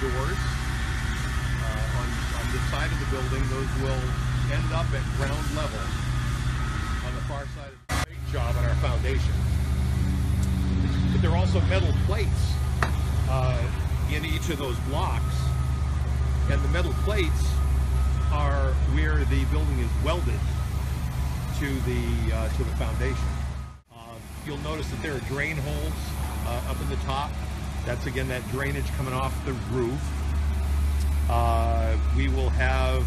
doors uh, on, on the side of the building. Those will end up at ground level on the far side of the big job on our foundation. But there are also metal plates uh, in each of those blocks, and the metal plates are where the building is welded to the uh, to the foundation. Um, you'll notice that there are drain holes uh, up in the top. That's again that drainage coming off the roof. Uh, we will have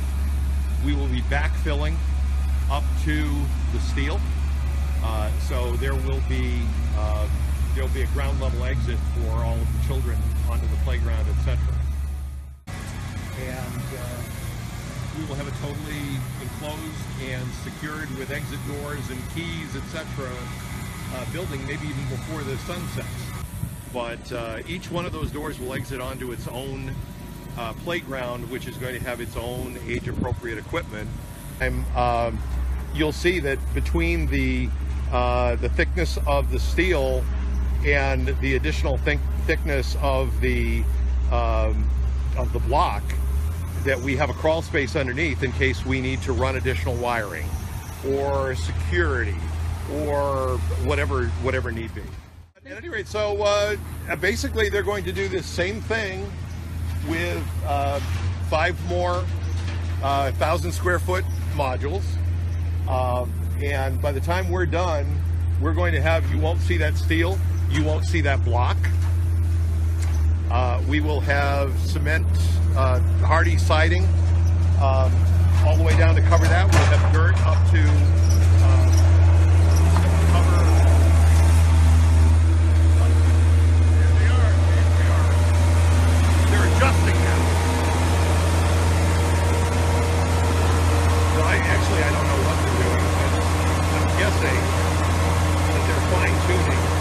we will be backfilling up to the steel. Uh, so there will be uh, there will be a ground level exit for all of the children onto the playground, etc. And uh, we will have it totally enclosed and secured with exit doors and keys, etc. Uh, building maybe even before the sun sets. But uh, each one of those doors will exit onto its own uh, playground, which is going to have its own age-appropriate equipment. And um, you'll see that between the uh, the thickness of the steel and the additional thick thickness of the um, of the block, that we have a crawl space underneath in case we need to run additional wiring or security or whatever whatever need be. At any rate, so uh, basically they're going to do the same thing with uh, five more uh, thousand square foot modules. Um, and by the time we're done, we're going to have, you won't see that steel, you won't see that block. Uh, we will have cement, uh, Hardie siding um, all the way down to cover that. We'll have dirt disgusting now. So I actually I don't know what they're doing, but I'm guessing that they're fine tuning.